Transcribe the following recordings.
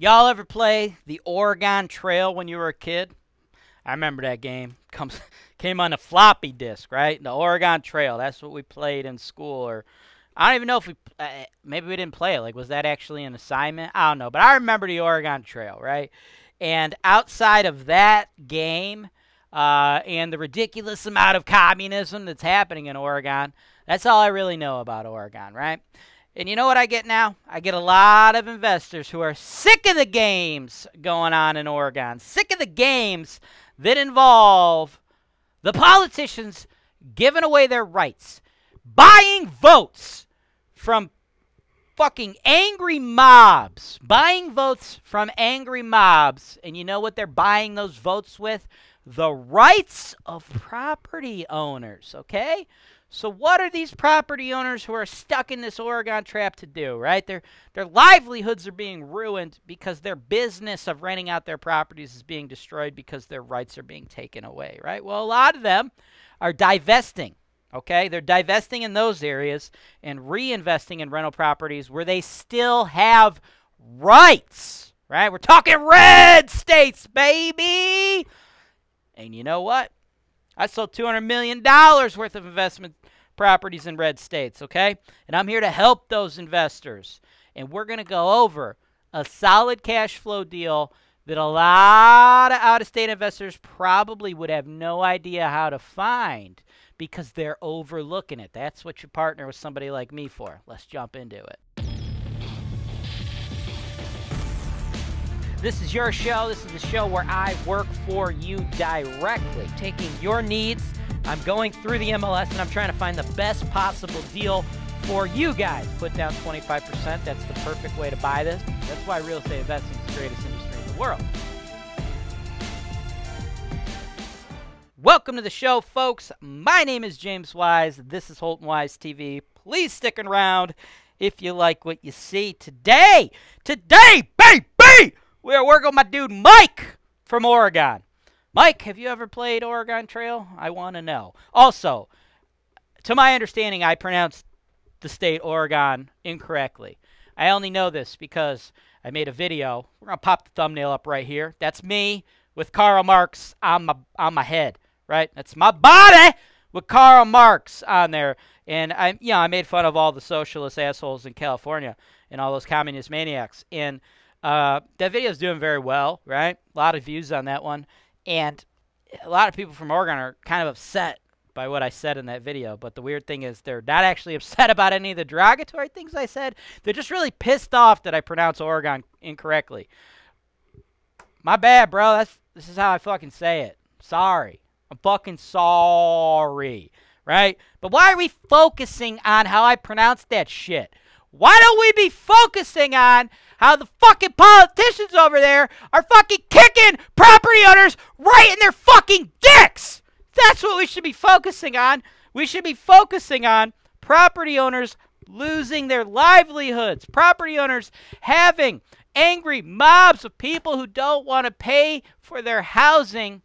Y'all ever play the Oregon Trail when you were a kid? I remember that game. Comes came on a floppy disk, right? The Oregon Trail. That's what we played in school. Or I don't even know if we uh, maybe we didn't play it. Like was that actually an assignment? I don't know. But I remember the Oregon Trail, right? And outside of that game uh, and the ridiculous amount of communism that's happening in Oregon, that's all I really know about Oregon, right? And you know what I get now? I get a lot of investors who are sick of the games going on in Oregon, sick of the games that involve the politicians giving away their rights, buying votes from fucking angry mobs, buying votes from angry mobs. And you know what they're buying those votes with? The rights of property owners, okay? So what are these property owners who are stuck in this Oregon trap to do, right? Their their livelihoods are being ruined because their business of renting out their properties is being destroyed because their rights are being taken away, right? Well, a lot of them are divesting, okay? They're divesting in those areas and reinvesting in rental properties where they still have rights, right? We're talking red states, baby. And you know what? I sold $200 million worth of investment properties in red states, okay? And I'm here to help those investors. And we're going to go over a solid cash flow deal that a lot of out of state investors probably would have no idea how to find because they're overlooking it. That's what you partner with somebody like me for. Let's jump into it. This is your show. This is the show where I work for you directly, taking your needs I'm going through the MLS and I'm trying to find the best possible deal for you guys. Put down 25%. That's the perfect way to buy this. That's why real estate investing is the greatest industry in the world. Welcome to the show, folks. My name is James Wise. This is Holton Wise TV. Please stick around if you like what you see today. Today, baby, we're working with my dude Mike from Oregon. Mike, have you ever played Oregon Trail? I want to know. Also, to my understanding, I pronounced the state Oregon incorrectly. I only know this because I made a video. We're going to pop the thumbnail up right here. That's me with Karl Marx on my on my head, right? That's my body with Karl Marx on there. And I yeah, I made fun of all the socialist assholes in California and all those communist maniacs. And uh, that video is doing very well, right? A lot of views on that one. And a lot of people from Oregon are kind of upset by what I said in that video. But the weird thing is, they're not actually upset about any of the derogatory things I said. They're just really pissed off that I pronounce Oregon incorrectly. My bad, bro. That's this is how I fucking say it. Sorry. I'm fucking sorry. Right? But why are we focusing on how I pronounce that shit? Why don't we be focusing on how the fucking politicians over there are fucking kicking property owners right in their fucking dicks? That's what we should be focusing on. We should be focusing on property owners losing their livelihoods, property owners having angry mobs of people who don't want to pay for their housing.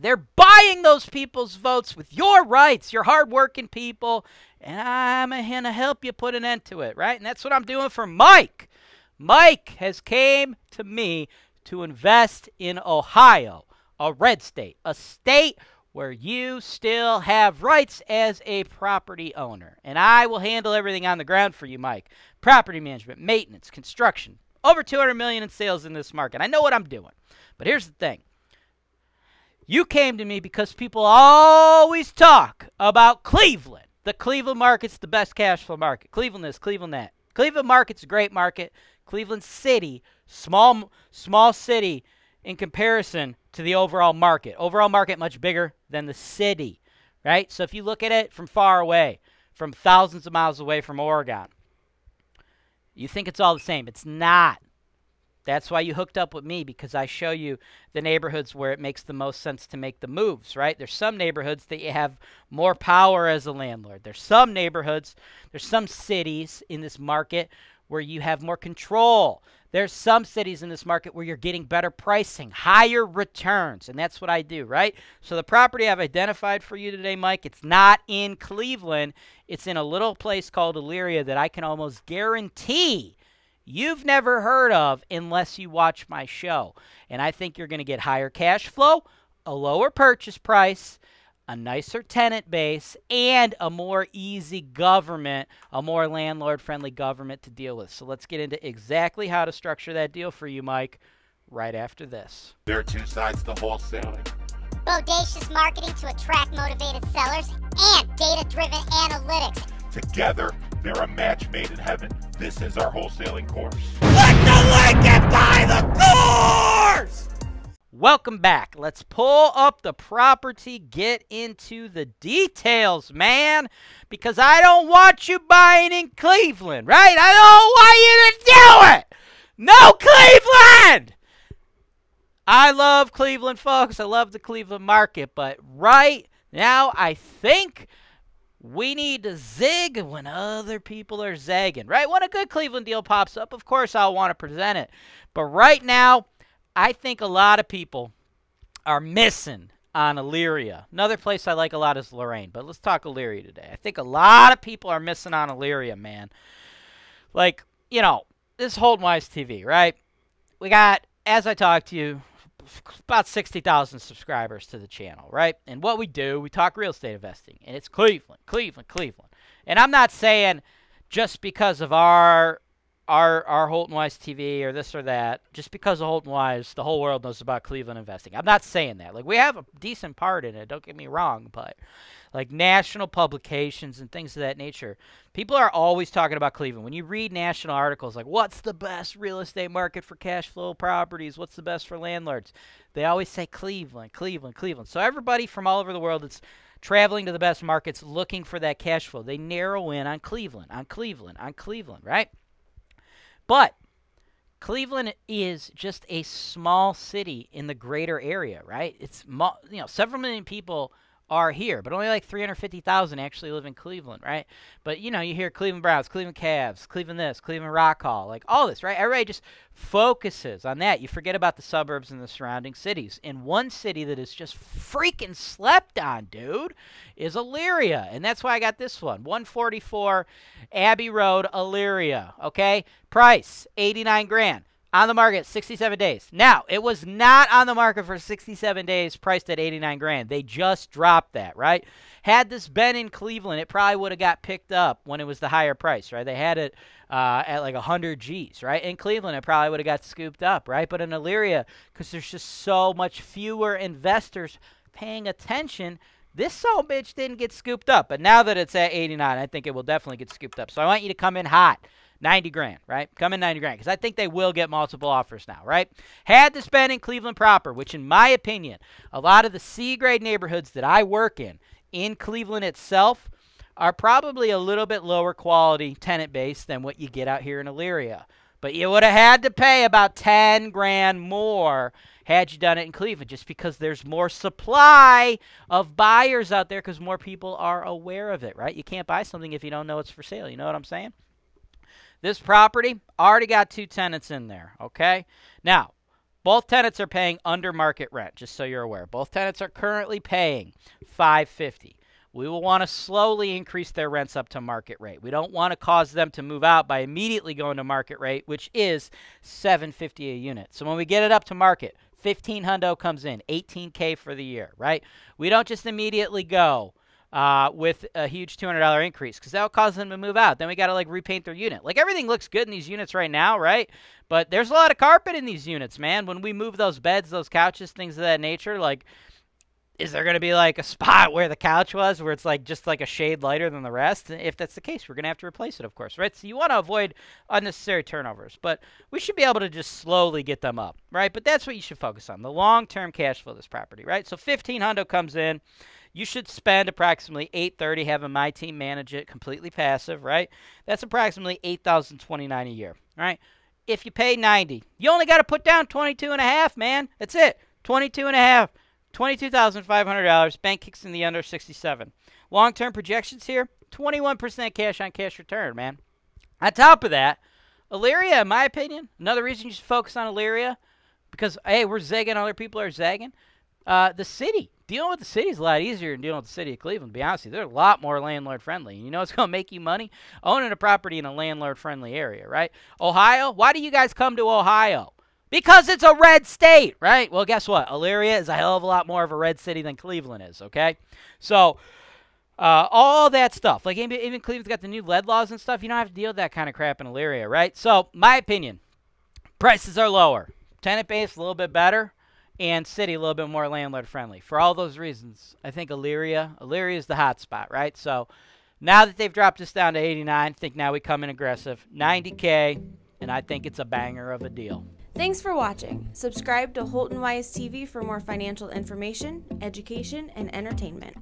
They're buying those people's votes with your rights, your hardworking people, and I'm going to help you put an end to it, right? And that's what I'm doing for Mike. Mike has came to me to invest in Ohio, a red state, a state where you still have rights as a property owner. And I will handle everything on the ground for you, Mike. Property management, maintenance, construction. Over 200 million in sales in this market. I know what I'm doing. But here's the thing. You came to me because people always talk about Cleveland. The Cleveland market's the best cash flow market. Cleveland this, Cleveland that. Cleveland market's a great market. Cleveland City, small small city in comparison to the overall market. Overall market much bigger than the city, right? So if you look at it from far away, from thousands of miles away from Oregon, you think it's all the same. It's not. That's why you hooked up with me because I show you the neighborhoods where it makes the most sense to make the moves, right? There's some neighborhoods that you have more power as a landlord. There's some neighborhoods, there's some cities in this market where you have more control. There's some cities in this market where you're getting better pricing, higher returns, and that's what I do, right? So the property I've identified for you today, Mike, it's not in Cleveland. It's in a little place called Elyria that I can almost guarantee you've never heard of unless you watch my show. And I think you're going to get higher cash flow, a lower purchase price, a nicer tenant base, and a more easy government, a more landlord friendly government to deal with. So let's get into exactly how to structure that deal for you, Mike, right after this. There are two sides to wholesaling. Bodacious marketing to attract motivated sellers and data driven analytics. Together, they're a match made in heaven. This is our wholesaling course. Click the link and buy the course! Welcome back. Let's pull up the property, get into the details, man. Because I don't want you buying in Cleveland, right? I don't want you to do it! No Cleveland! I love Cleveland, folks. I love the Cleveland market. But right now, I think we need to zig when other people are zagging, right? When a good Cleveland deal pops up, of course I'll want to present it. But right now, I think a lot of people are missing on Elyria. Another place I like a lot is Lorain, but let's talk Elyria today. I think a lot of people are missing on Elyria, man. Like, you know, this is Holton Wise TV, right? We got, as I talked to you, about 60,000 subscribers to the channel, right? And what we do, we talk real estate investing, and it's Cleveland, Cleveland, Cleveland. And I'm not saying just because of our our our Holton Wise TV or this or that, just because of Holton Wise, the whole world knows about Cleveland investing. I'm not saying that. Like we have a decent part in it, don't get me wrong, but like national publications and things of that nature. People are always talking about Cleveland. When you read national articles like what's the best real estate market for cash flow properties, what's the best for landlords, they always say Cleveland, Cleveland, Cleveland. So everybody from all over the world that's traveling to the best markets looking for that cash flow, they narrow in on Cleveland, on Cleveland, on Cleveland, right? But Cleveland is just a small city in the greater area, right? It's you know several million people are here, but only like 350,000 actually live in Cleveland, right? But you know, you hear Cleveland Browns, Cleveland Cavs, Cleveland this, Cleveland Rock Hall, like all this, right? Everybody just focuses on that. You forget about the suburbs and the surrounding cities. And one city that is just freaking slept on, dude, is Elyria. And that's why I got this one 144 Abbe Road, Elyria. Okay? Price 89 grand on the market 67 days. Now, it was not on the market for 67 days, priced at 89 grand. They just dropped that, right? Had this been in Cleveland, it probably would have got picked up when it was the higher price, right? They had it uh, at like 100 G's, right? In Cleveland, it probably would have got scooped up, right? But in Elyria, because there's just so much fewer investors paying attention, this so bitch didn't get scooped up. But now that it's at 89, I think it will definitely get scooped up. So I want you to come in hot. 90 grand, right? Come in 90 grand because I think they will get multiple offers now, right? Had to spend in Cleveland proper, which in my opinion, a lot of the C grade neighborhoods that I work in, in Cleveland itself, are probably a little bit lower quality tenant base than what you get out here in Elyria. But you would have had to pay about 10 grand more had you done it in Cleveland just because there's more supply of buyers out there because more people are aware of it, right? You can't buy something if you don't know it's for sale. You know what I'm saying? This property already got two tenants in there, okay? Now, both tenants are paying under market rent, just so you're aware. Both tenants are currently paying 550. We will want to slowly increase their rents up to market rate. We don't want to cause them to move out by immediately going to market rate, which is 750 a unit. So when we get it up to market, 15 hundo comes in, 18k for the year, right? We don't just immediately go uh, with a huge $200 increase because that'll cause them to move out. Then we got to like repaint their unit. Like everything looks good in these units right now, right? But there's a lot of carpet in these units, man. When we move those beds, those couches, things of that nature, like is there going to be like a spot where the couch was where it's like just like a shade lighter than the rest? If that's the case, we're going to have to replace it, of course, right? So you want to avoid unnecessary turnovers, but we should be able to just slowly get them up, right? But that's what you should focus on the long term cash flow of this property, right? So 15 hundo comes in you should spend approximately 830 having my team manage it completely passive, right? That's approximately 8029 a year, right? If you pay 90, you only got to put down 22 and a half, man. That's it. 22 and a half. $22,500. Bank kicks in the under 67. Long-term projections here, 21% cash on cash return, man. On top of that, Elyria, in my opinion, another reason you should focus on Elyria, because, hey, we're zagging, other people are zagging. Uh, the city dealing with the city is a lot easier than dealing with the city of Cleveland. To be honest you, they're a lot more landlord friendly. You know, it's going to make you money owning a property in a landlord friendly area, right? Ohio. Why do you guys come to Ohio? Because it's a red state, right? Well, guess what? Elyria is a hell of a lot more of a red city than Cleveland is. Okay, so. Uh, all that stuff. Like even, even Cleveland's got the new lead laws and stuff. You don't have to deal with that kind of crap in Elyria, right? So, my opinion, prices are lower. Tenant base a little bit better, and city a little bit more landlord friendly. For all those reasons, I think Elyria, Elyria is the hot spot, right? So, now that they've dropped us down to 89, I think now we come in aggressive, 90k, and I think it's a banger of a deal. Thanks for watching. Subscribe to Holton Wise TV for more financial information, education, and entertainment.